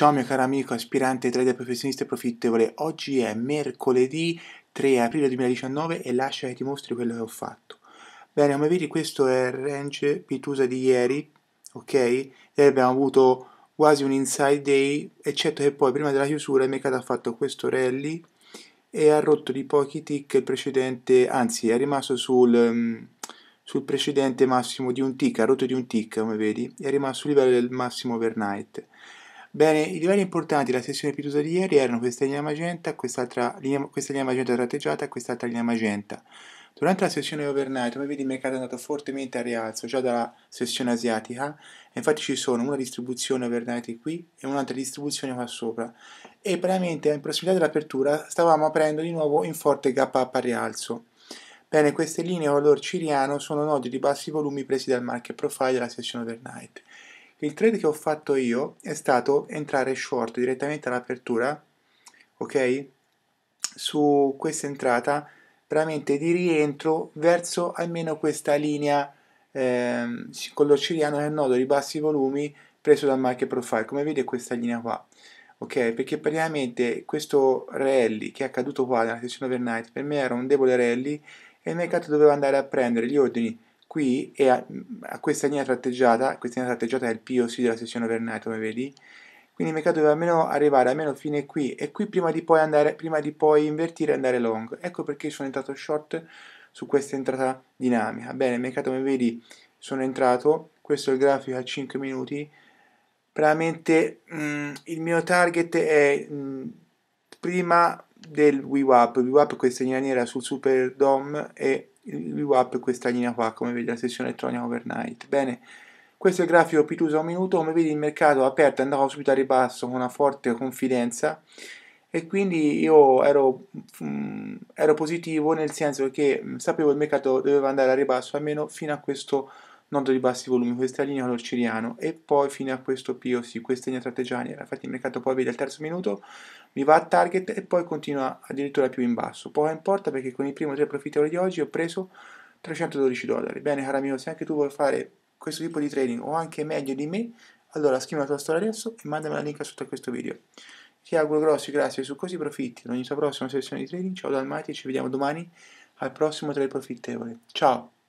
Ciao mio caro amico aspirante trader professionista profittevole, oggi è mercoledì 3 aprile 2019 e lascia che ti mostri quello che ho fatto. Bene, come vedi questo è il range Pitusa di ieri, ok? Ieri abbiamo avuto quasi un inside day, eccetto che poi prima della chiusura il mercato ha fatto questo rally e ha rotto di pochi tick il precedente, anzi è rimasto sul, mm, sul precedente massimo di un tick, ha rotto di un tick come vedi, è rimasto sul livello del massimo overnight. Bene, i livelli importanti della sessione pitusa di ieri erano questa linea magenta, quest'altra linea, questa linea magenta tratteggiata e quest'altra linea magenta. Durante la sessione overnight, come vedi, il mercato è andato fortemente a rialzo già dalla sessione asiatica, infatti ci sono una distribuzione overnight qui e un'altra distribuzione qua sopra. E praticamente in prossimità dell'apertura stavamo aprendo di nuovo in forte gap up a rialzo. Bene, queste linee color ciriano sono nodi di bassi volumi presi dal market profile della sessione overnight. Il trade che ho fatto io è stato entrare short direttamente all'apertura, ok? Su questa entrata, veramente di rientro verso almeno questa linea eh, color ciliano che è il nodo di bassi volumi preso dal market profile, come vedi questa linea qua. Ok, perché praticamente questo rally che è accaduto qua nella sessione overnight per me era un debole rally e il mercato doveva andare a prendere gli ordini qui e a, a, questa linea tratteggiata, questa linea tratteggiata è il POC della sessione overnight come vedi, quindi il mercato deve almeno arrivare almeno fine qui e qui prima di poi, andare, prima di poi invertire e andare long, ecco perché sono entrato short su questa entrata dinamica, bene il mercato come vedi sono entrato, questo è il grafico a 5 minuti, veramente mh, mm, il mio target è mh, mm, prima del VWAP, VWAP questa linea nera sul Super DOM e il questa linea qua, come vedi la sessione elettronica overnight. Bene, questo è il grafico P2 a un minuto, come vedi il mercato aperto andava subito a ribasso con una forte confidenza e quindi io ero, mh, mm, ero positivo nel senso che mm, sapevo che il mercato doveva andare a ribasso almeno fino a questo nodo di bassi volumi, questa linea color ciriano e poi fino a questo POC, questa linea tratteggiaria. Infatti il mercato poi vede al terzo minuto, mi va a target e poi continua addirittura più in basso. Poco importa perché con i primi tre profittevoli di oggi ho preso 312 dollari. Bene caro amico, se anche tu vuoi fare questo tipo di trading o anche meglio di me, allora scrivi la tua storia adesso e mandami la link sotto a questo video. Ti auguro grossi grazie su così profitti in ogni tua prossima sessione di trading. Ciao da Almighty e ci vediamo domani al prossimo trade profittevole. Ciao!